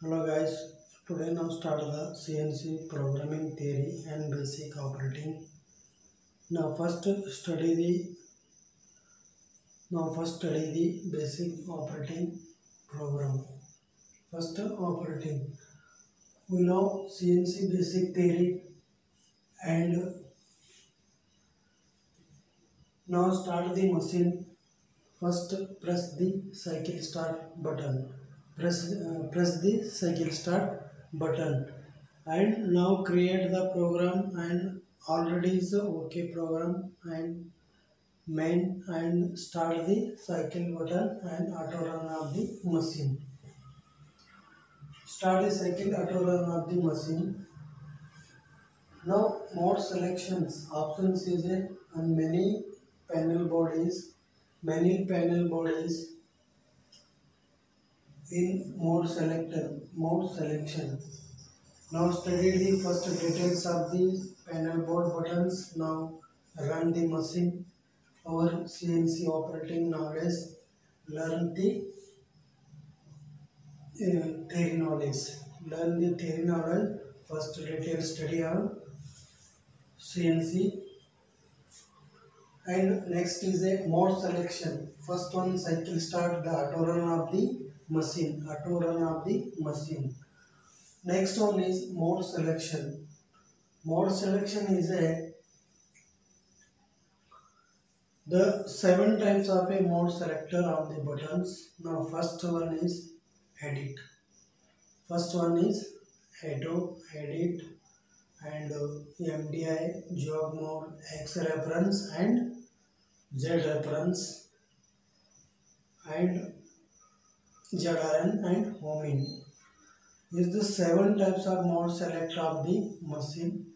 Hello guys, today now start the CNC programming theory and basic operating. Now first study the now first study the basic operating program. First operating. We know CNC basic theory and now start the machine. First press the cycle start button press uh, press the cycle start button. And now create the program and already is okay program and main and start the cycle button and auto run of the machine. Start the cycle auto run of the machine. Now mode selections. Options is a and many panel bodies many panel bodies in mode selector mode selection. Now study the first details of the panel board buttons. Now run the machine. Our cnc operating knowledge. Learn the uh, theory knowledge. Learn the theory knowledge. First detail study on cnc and next is a mode selection. First one cycle start the auto run of the machine auto run of the machine next one is mode selection mode selection is a the seven types of a mode selector of the buttons now first one is edit first one is auto edit and uh, mdi jog mode x reference and z reference and ZRN and homing. Is the seven types of mode selector of the machine.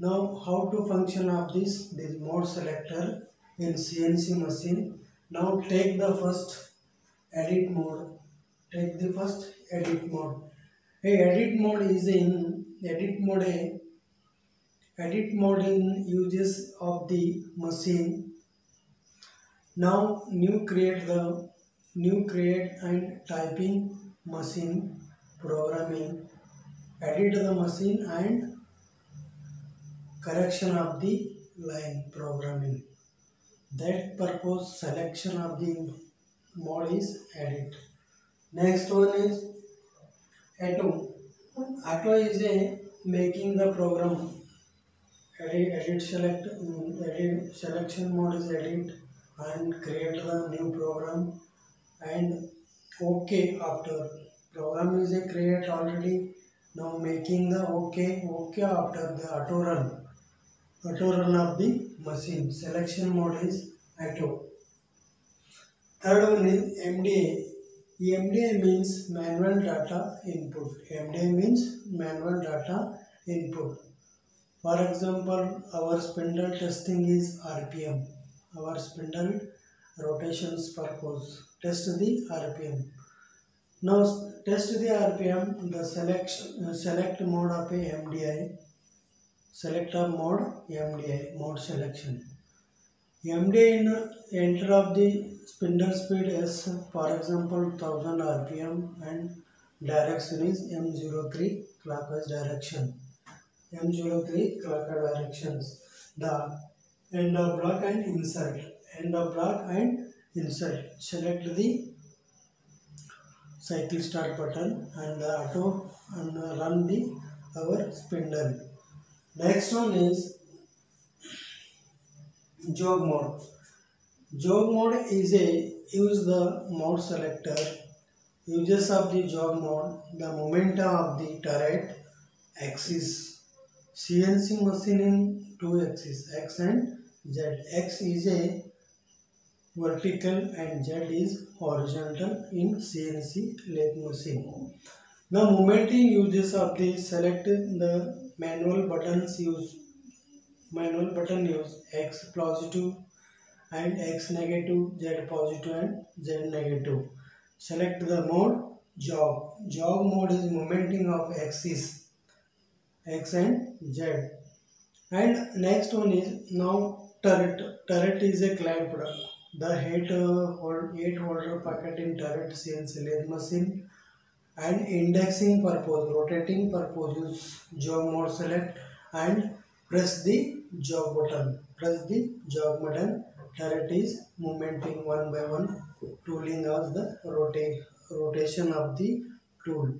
Now how to function of this this mode selector in CNC machine. Now take the first edit mode. Take the first edit mode. A edit mode is in edit mode a edit mode in uses of the machine. Now new create the new create and typing machine programming. Edit the machine and correction of the line programming. That purpose selection of the mode is edit. Next one is auto auto is a making the program. Edit, edit select um, edit selection mode is edit and create the new program and okay after program is a create already now making the okay okay after the auto run. Auto run of the machine. Selection mode is auto. Third one is mda mda means manual data input. Mda means manual data input. For example our spindle testing is rpm our spindle rotations purpose test the rpm now test the rpm the selection uh, select mode of a mdi select of mode mdi mode selection mdi in enter of the spindle speed is for example 1000 rpm and direction is m03 clockwise direction m03 clockwise directions the end of block and insert end of block and insert select the cycle start button and the auto and uh, run the our spindle. Next one is jog mode. Jog mode is a use the mode selector. Uses of the jog mode the momentum of the turret axis. Cnc machine in two axes x and z. X is a vertical and Z is horizontal in CNC lathe machine. The momenting uses of the select the manual buttons use manual button use X positive and X negative, Z positive and Z negative. Select the mode jog. Jog mode is momenting of axis X and Z. And next one is now turret. Turret is a clamped the head uh, hold, eight holder pocket in turret CNC lathe machine and indexing purpose rotating purpose use jog mode select and press the jog button. Press the jog button. Turret is moving one by one tooling of the rota- rotation of the tool.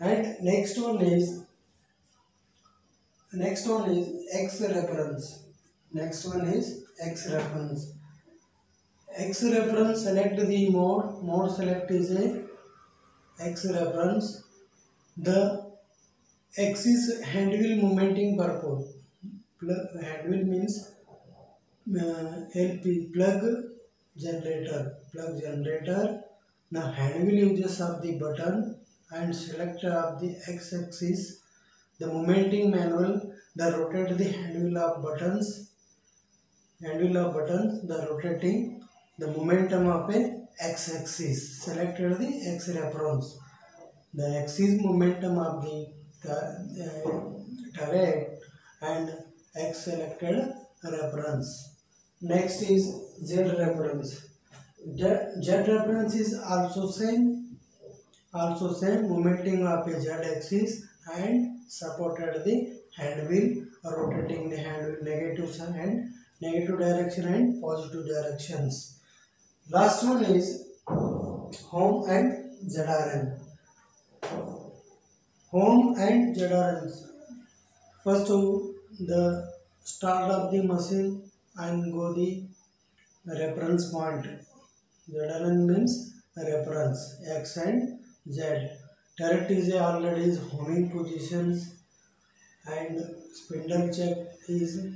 And next one is next one is x reference. Next one is x reference x reference select the mode mode select is a x reference. The x is hand wheel momenting purpose. Plug hand wheel means uh, lp pulse generator pulse generator. Now hand wheel uses of the button and select of the x axis. The momenting manual the rotate the hand wheel of buttons hand wheel of buttons the rotating the momentum of a x-axis selected the x reference the axis momentum of the uh, turret and x selected reference next is z reference z reference is also same also same momentum of a z axis and supported the hand wheel rotating the hand wheel negative and negative direction and positive directions last one is home and ZRN home and ZRN first the start of the machine and go the reference point. ZRN means reference X and Z. Turret is already is homing positions and spindle chuck is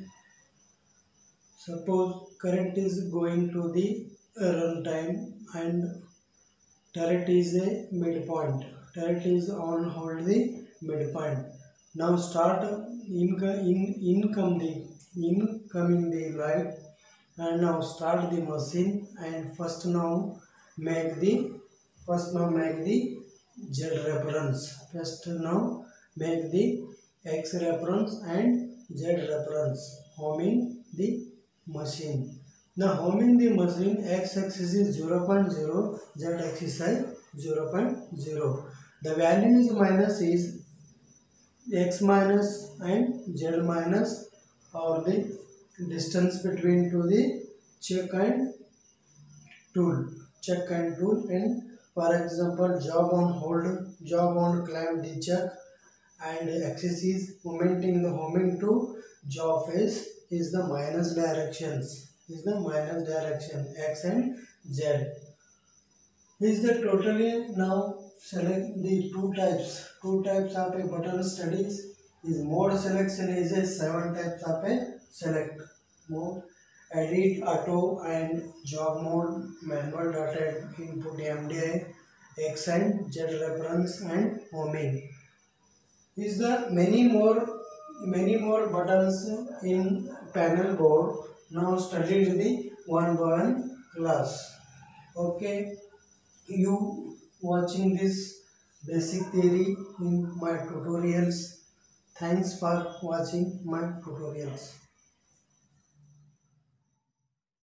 suppose current is going to the run time and turret is a midpoint. Turret is on hold the midpoint. Now start in in income the incoming the light and now start the machine and first now make the first now make the z reference. First now make the x reference and z reference. Homing the machine now homing the machine x axis is 0, 0.0 z axis is 0, 0.0 the value is minus is x minus and z minus or the distance between to the chuck and tool. Chuck and tool and for example job on hold job on climb the chuck and axis is momenting the homing to job face is the minus directions is the minus direction x and z. Is the totally now select the two types. Two types of a button studies is mode selection is a seven types of a select mode. Edit auto and job mode manual data input mdi x and z reference and homing. Is the many more many more buttons in panel board now studied the one by one class. Okay. You watching this basic theory in my tutorials. Thanks for watching my tutorials